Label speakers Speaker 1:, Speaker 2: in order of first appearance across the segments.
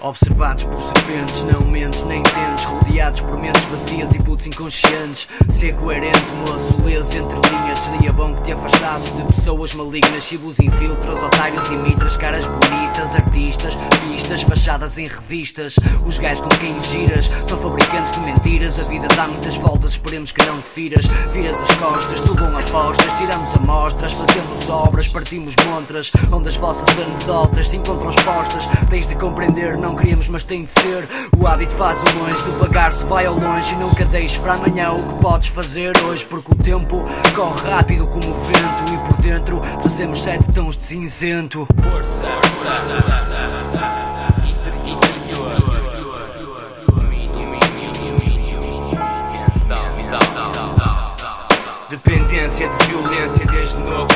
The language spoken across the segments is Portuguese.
Speaker 1: Observados por serpentes, não mentes nem tentes Rodeados por mentes vazias e putos inconscientes. Ser coerente, moço, lês entre linhas Seria bom que te afastasses de pessoas malignas Chibos infiltros, otários e mitras Caras bonitas, artistas, pistas Fachadas em revistas. Os gajos com quem giras São fabricantes de mentiras. A vida dá muitas voltas, esperemos que não te firas. Viras as costas, tu bom apostas Tiramos amostras, fazemos obras Partimos montras, onde as vossas anedotas Se encontram expostas. Tens de compreender, não queríamos mas tem de ser. O hábito faz o longe, devagar se vai ao longe E nunca deixes para amanhã o que podes fazer hoje Porque o tempo corre rápido como o vento E por dentro trazemos sete tons de cinzento. Força, força, força.
Speaker 2: Dependência de violência desde novo.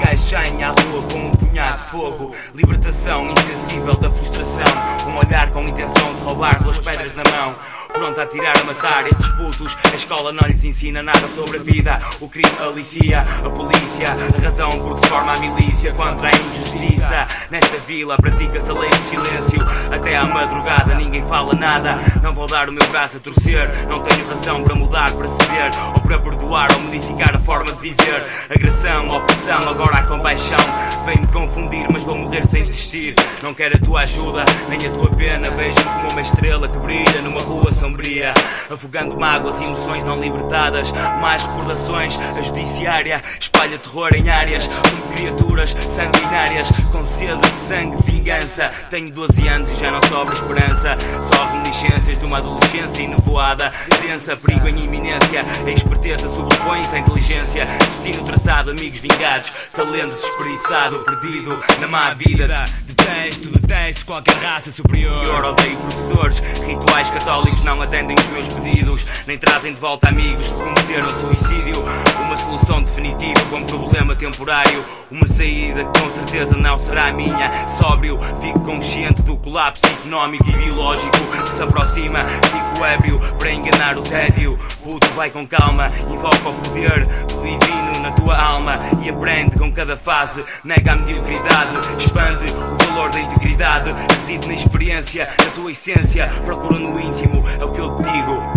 Speaker 2: Gajanha à rua com um punhado de fogo. Libertação insensível da frustração. Um olhar com intenção de roubar duas pedras na mão pronto a tirar a matar estes putos. A escola não lhes ensina nada sobre a vida. O crime alicia a polícia, a razão por que se forma a milícia contra a injustiça. Nesta vila pratica-se a lei do silêncio. Até à madrugada ninguém fala nada. Não vou dar o meu braço a torcer. Não tenho razão para mudar, para ceder, ou para perdoar ou modificar a forma de viver. Agressão, opressão, agora a compaixão. Vem-me confundir, mas vou morrer sem desistir. Não quero a tua ajuda, nem a tua pena. Vejo-me como uma estrela que brilha numa rua sombria, afogando mágoas e emoções não libertadas. Mais recordações, a judiciária espalha terror em áreas como criaturas sanguinárias com sede de sangue, de vingança. Tenho 12 anos e já não sobra esperança, só reminiscências de uma adolescência inovoada, densa, perigo em iminência. A esperteza sobrepõe-se à inteligência, destino traçado, amigos vingados, talento desperdiçado, perdido na má vida. Detesto, detesto qualquer raça superior. Eu odeio professores, rituais católicos não atendem os meus pedidos, nem trazem de volta amigos que cometeram suicídio. Uma solução definitiva um problema temporário, uma saída que com certeza não será minha. Sóbrio, fico consciente do colapso económico e biológico que aproxima. Fico ébrio para enganar o tédio. Puto, vai com calma, invoca o poder do divino na tua alma e aprende com cada fase. Nega a mediocridade, expande o valor da integridade. Reside na experiência, na tua essência. Procura no íntimo, é o que eu te digo.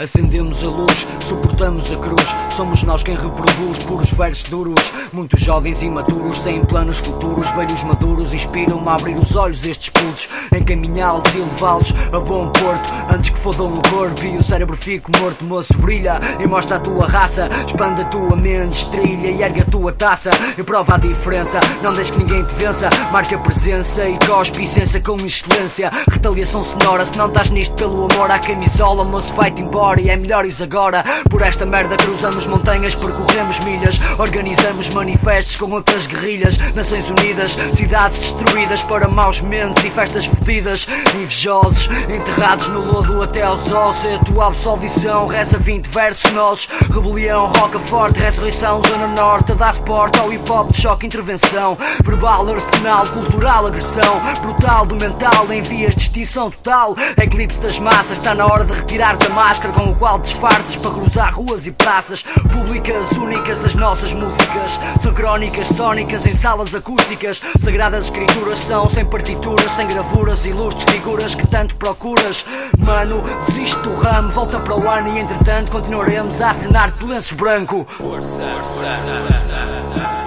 Speaker 1: Acendemos a luz, suportamos a cruz. Somos nós quem reproduz puros versos duros. Muitos jovens imaturos, sem planos futuros. Velhos maduros inspiram-me a abrir os olhos estes putos. Encaminhá-los e levá-los a bom porto. Antes que fodam o corpo e o cérebro fique morto. Moço, brilha e mostra a tua raça. Expande a tua mente, estrilha e ergue a tua taça. E prova a diferença, não deixes que ninguém te vença. Marca presença e cospe essência com excelência. Retaliação sonora, se não estás nisto pelo amor à camisola, moço, vai-te embora e é melhores agora. Por esta merda cruzamos montanhas, percorremos milhas, organizamos manifestos com outras guerrilhas. Nações Unidas, cidades destruídas para maus mentes e festas fedidas. Invejosos, enterrados no lodo até aos ossos. É a tua absolvição, reza 20 versos nossos. Rebelião, roca forte, ressurreição, zona norte. Dá suporte ao hip hop de choque, intervenção. Verbal, arsenal, cultural, agressão. Brutal do mental, em vias de extinção total. Eclipse das massas, está na hora de retirares a máscara com o qual disfarças para cruzar ruas e praças públicas únicas. As nossas músicas são crónicas sónicas em salas acústicas. Sagradas escrituras são sem partituras, sem gravuras, ilustres figuras que tanto procuras. Mano, desiste do ramo, volta para o ano e entretanto continuaremos a assinar de lenço branco. Força, força, força.